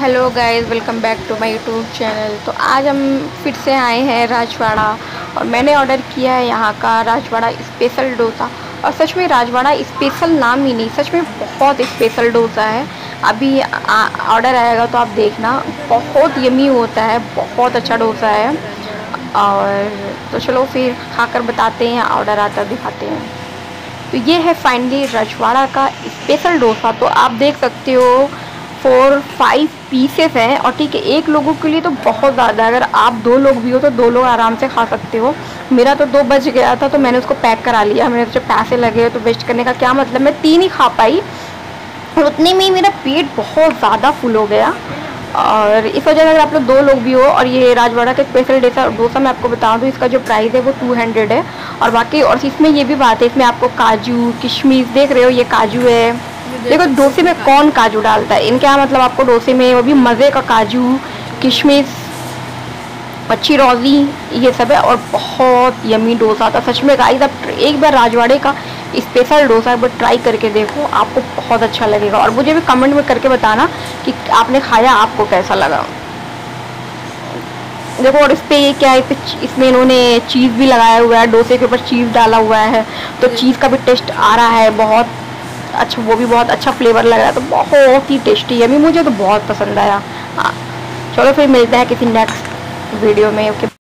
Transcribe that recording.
Hello guys welcome back to my YouTube channel तो आज हम फिर से आए हैं राजवाड़ा और मैंने ऑर्डर किया है यहाँ का राजवाड़ा स्पेशल डोसा। और सच में राजवाड़ा स्पेशल नाम ही नहीं, सच में बहुत स्पेशल डोसा है। अभी ऑर्डर आएगा तो आप देखना, बहुत यमी होता है, बहुत अच्छा डोसा है। और तो चलो फिर खाकर बताते हैं ऑर्डर आता दिखाते हैं। तो ये है फाइनली राजवाड़ा का स्पेशल डोसा तो आप देख सकते हो फोर फाइव पीसेस हैं और ठीक है, एक लोगों के लिए तो बहुत ज़्यादा अगर आप दो लोग भी हो तो दो लोग आराम से खा सकते हो। मेरा तो दो बज गया था तो मैंने उसको पैक करा लिया। मेरे जो पैसे लगे तो वेस्ट करने का क्या मतलब? मैं तीन ही खा पाई। और उतने में ही मेरा पेट बहुत ज़्यादा फुल हो गया। और इस वजह से अगर आप लोग दो लोग भी हो और ये राजवाड़ा का स्पेशल डोसा डोसा मैं आपको बता दूँ, इसका जो प्राइस है वो टू हंड्रेड है। और बाकी और इसमें ये भी बात है, इसमें आपको काजू, किशमिश, देख रहे हो, ये काजू है। देखो डोसे में कौन काजू डालता है? इनके यहाँ मतलब आपको डोसे में वो भी मज़े का काजू किशमिश अच्छी रोजी ये सब है और बहुत यमी डोसा था सच में गाइस आप एक बार राजवाड़े का स्पेशल डोसा एक बार ट्राई करके देखो आपको बहुत अच्छा लगेगा। और मुझे भी कमेंट में करके बताना कि आपने खाया आपको कैसा लगा। देखो और इस पर ये क्या है इस इसमें इन्होंने चीज़ भी लगाया हुआ है डोसे के ऊपर चीज़ डाला हुआ है। तो चीज़ का भी टेस्ट आ रहा है बहुत अच्छा वो भी बहुत अच्छा फ्लेवर लग रहा है तो बहुत ही टेस्टी है। मुझे तो बहुत पसंद आया। हाँ चलो फिर मिलते हैं किसी नेक्स्ट वीडियो में ओके